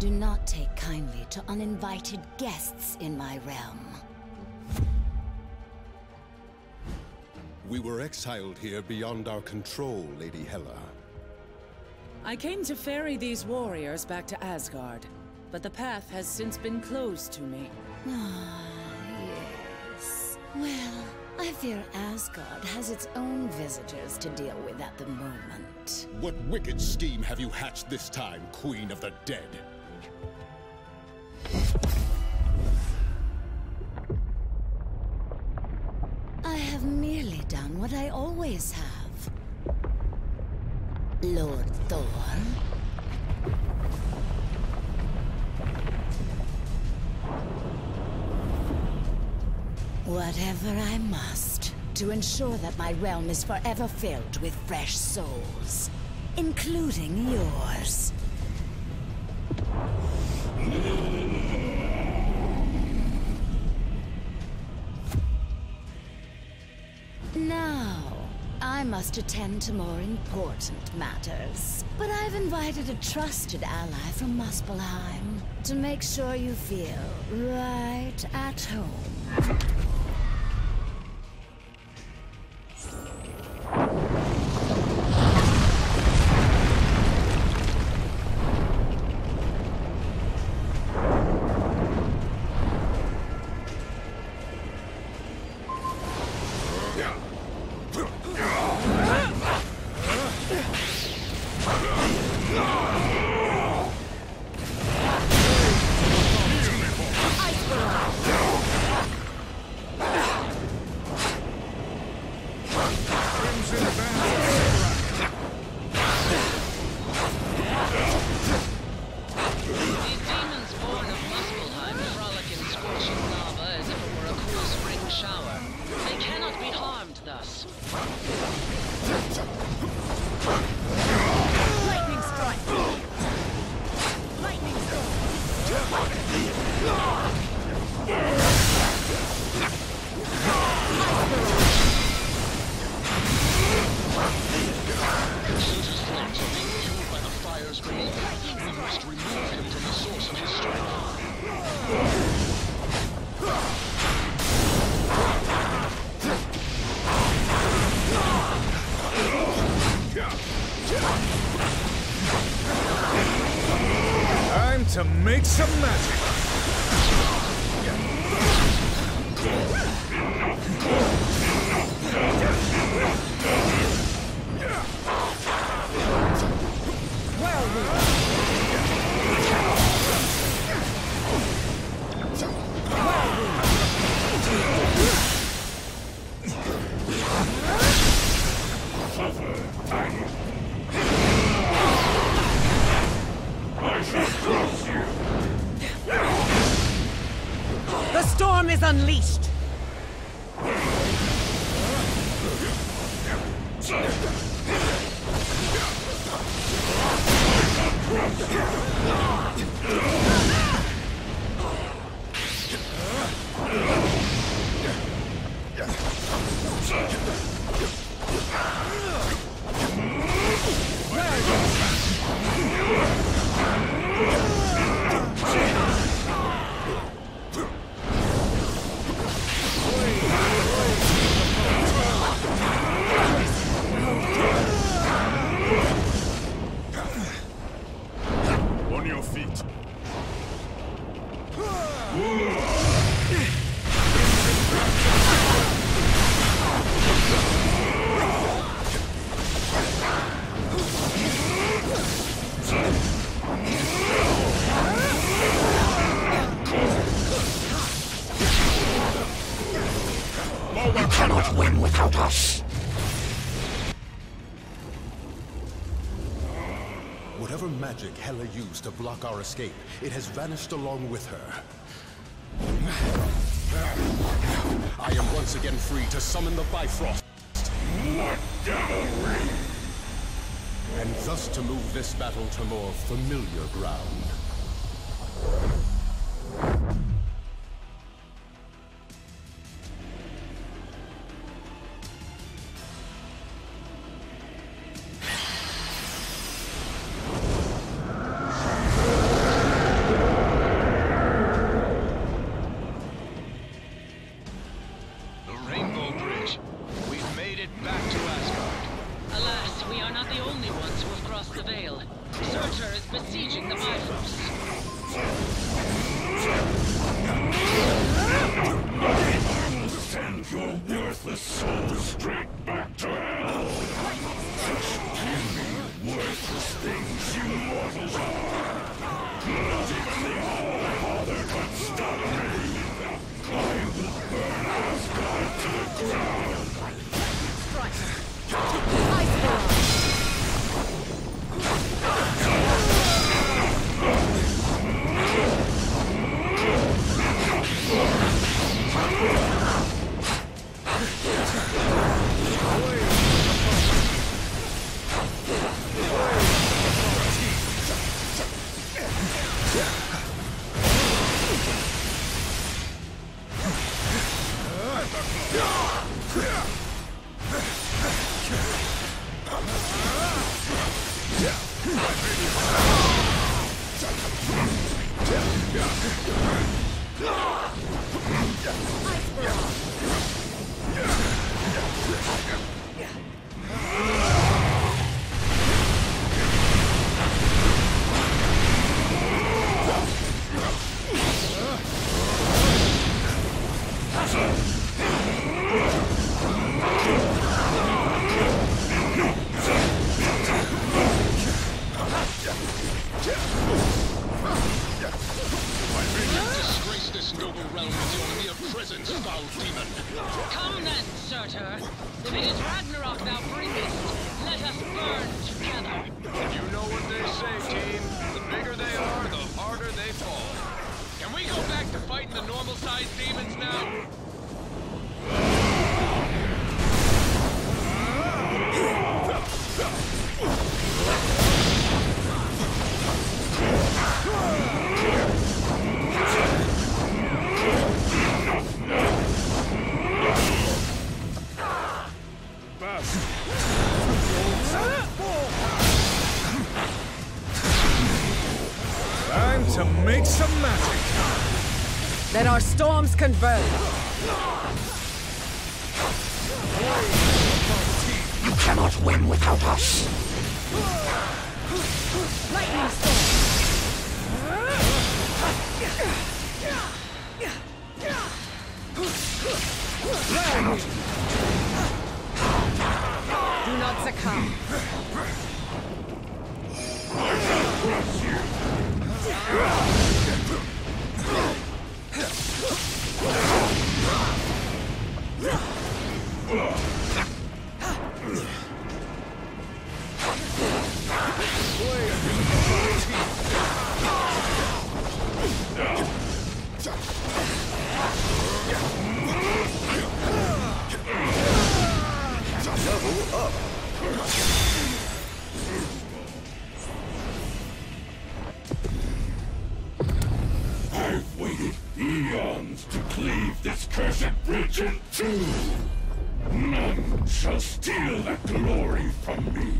do not take kindly to uninvited guests in my realm. We were exiled here beyond our control, Lady Hela. I came to ferry these warriors back to Asgard, but the path has since been closed to me. Ah, yes. Well, I fear Asgard has its own visitors to deal with at the moment. What wicked scheme have you hatched this time, Queen of the Dead? I have merely done what I always have. Lord Thor. Whatever I must, to ensure that my realm is forever filled with fresh souls, including yours. Must attend to more important matters. But I've invited a trusted ally from Muspelheim to make sure you feel right at home. Some magic. The storm is unleashed! Whatever magic Hela used to block our escape, it has vanished along with her. I am once again free to summon the Bifrost. What devilry! And thus to move this battle to more familiar ground. Worthless souls. straight then, Surtur. If it is Ragnarok thou bringest, let us burn together. You know what they say, team. The bigger they are, the harder they fall. Can we go back to fighting the normal-sized demons now? Time to make some magic. Then our storms converge. You cannot win without us. Lightning storm. I've waited eons to cleave this cursed bridge in two. Shall steal that glory from me.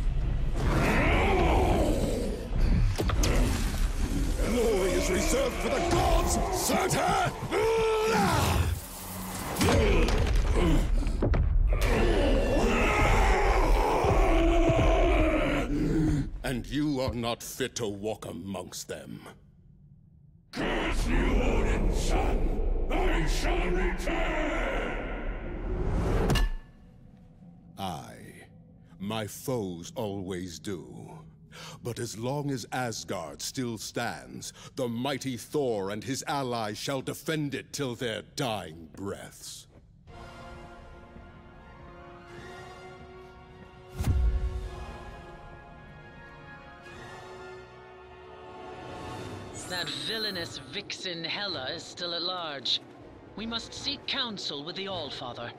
Glory is reserved for the gods, Surtur! And you are not fit to walk amongst them. My foes always do. But as long as Asgard still stands, the mighty Thor and his allies shall defend it till their dying breaths. That villainous vixen Hela is still at large. We must seek counsel with the Allfather.